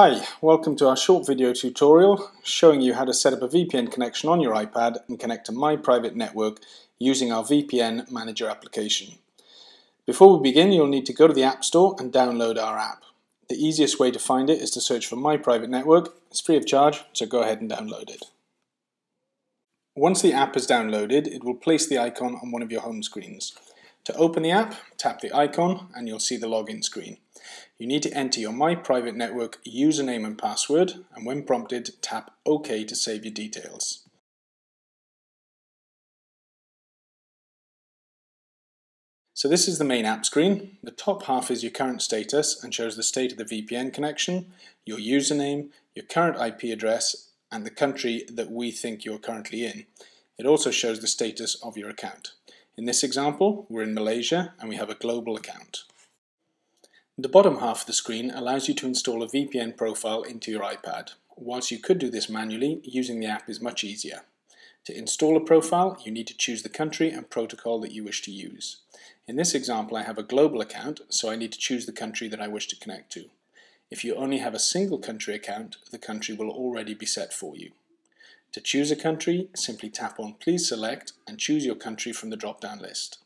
Hi, welcome to our short video tutorial showing you how to set up a VPN connection on your iPad and connect to my private network using our VPN Manager application. Before we begin, you'll need to go to the App Store and download our app. The easiest way to find it is to search for My Private Network. It's free of charge, so go ahead and download it. Once the app is downloaded, it will place the icon on one of your home screens. To open the app, tap the icon and you'll see the login screen. You need to enter your My Private Network username and password, and when prompted, tap OK to save your details. So this is the main app screen. The top half is your current status and shows the state of the VPN connection, your username, your current IP address, and the country that we think you're currently in. It also shows the status of your account. In this example, we're in Malaysia and we have a global account. The bottom half of the screen allows you to install a VPN profile into your iPad. Whilst you could do this manually, using the app is much easier. To install a profile, you need to choose the country and protocol that you wish to use. In this example, I have a global account, so I need to choose the country that I wish to connect to. If you only have a single country account, the country will already be set for you. To choose a country, simply tap on Please Select and choose your country from the drop-down list.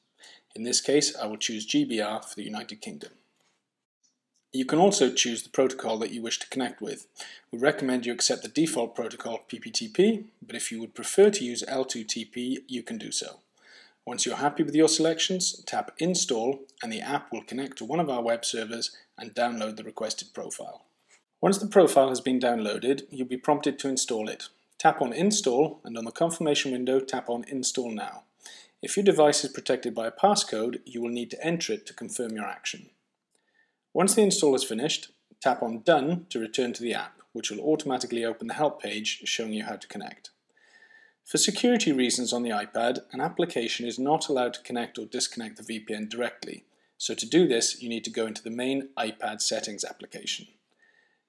In this case, I will choose GBR for the United Kingdom. You can also choose the protocol that you wish to connect with. We recommend you accept the default protocol PPTP, but if you would prefer to use L2TP, you can do so. Once you're happy with your selections, tap Install and the app will connect to one of our web servers and download the requested profile. Once the profile has been downloaded, you'll be prompted to install it. Tap on Install and on the confirmation window tap on Install Now. If your device is protected by a passcode, you will need to enter it to confirm your action. Once the install is finished, tap on Done to return to the app, which will automatically open the help page showing you how to connect. For security reasons on the iPad, an application is not allowed to connect or disconnect the VPN directly, so to do this you need to go into the main iPad settings application.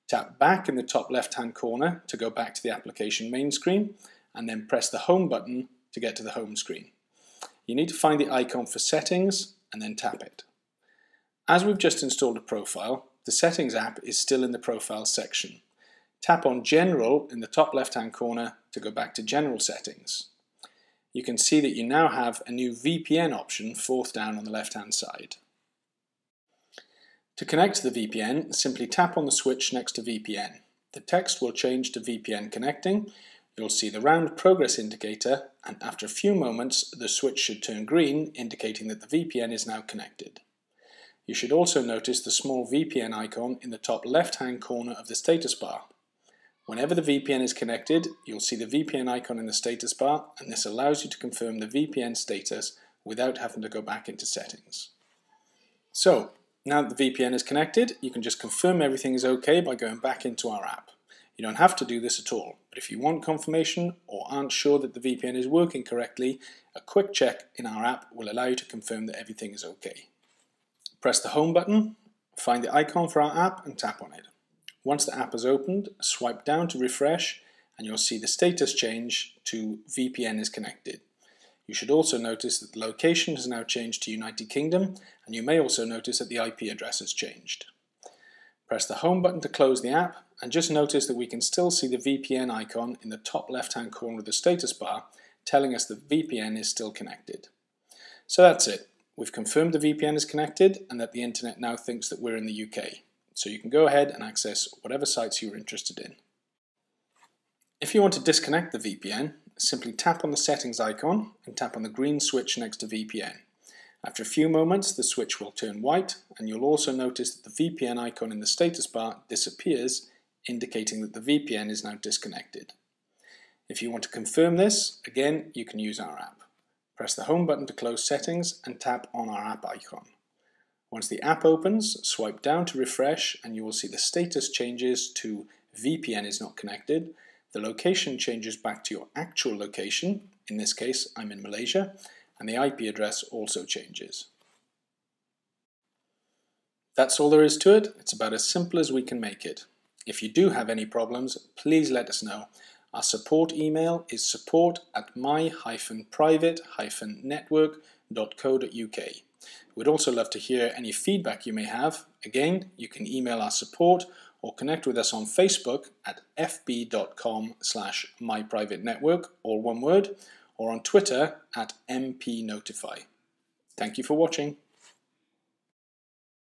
Tap back in the top left hand corner to go back to the application main screen and then press the home button to get to the home screen. You need to find the icon for settings and then tap it. As we've just installed a profile, the Settings app is still in the Profile section. Tap on General in the top left-hand corner to go back to General Settings. You can see that you now have a new VPN option fourth down on the left-hand side. To connect to the VPN, simply tap on the switch next to VPN. The text will change to VPN connecting, you'll see the round progress indicator, and after a few moments the switch should turn green, indicating that the VPN is now connected. You should also notice the small VPN icon in the top left-hand corner of the status bar. Whenever the VPN is connected, you'll see the VPN icon in the status bar, and this allows you to confirm the VPN status without having to go back into settings. So, now that the VPN is connected, you can just confirm everything is okay by going back into our app. You don't have to do this at all, but if you want confirmation or aren't sure that the VPN is working correctly, a quick check in our app will allow you to confirm that everything is okay. Press the Home button, find the icon for our app and tap on it. Once the app is opened, swipe down to refresh and you'll see the status change to VPN is connected. You should also notice that the location has now changed to United Kingdom and you may also notice that the IP address has changed. Press the Home button to close the app and just notice that we can still see the VPN icon in the top left hand corner of the status bar telling us the VPN is still connected. So that's it. We've confirmed the VPN is connected and that the internet now thinks that we're in the UK. So you can go ahead and access whatever sites you're interested in. If you want to disconnect the VPN, simply tap on the settings icon and tap on the green switch next to VPN. After a few moments, the switch will turn white and you'll also notice that the VPN icon in the status bar disappears, indicating that the VPN is now disconnected. If you want to confirm this, again, you can use our app. Press the Home button to close settings and tap on our app icon. Once the app opens, swipe down to refresh and you will see the status changes to VPN is not connected, the location changes back to your actual location, in this case I'm in Malaysia, and the IP address also changes. That's all there is to it, it's about as simple as we can make it. If you do have any problems, please let us know our support email is support at my-private-network.co.uk. We'd also love to hear any feedback you may have. Again, you can email our support or connect with us on Facebook at fb.com slash myprivatenetwork, or one word, or on Twitter at mpnotify. Thank you for watching.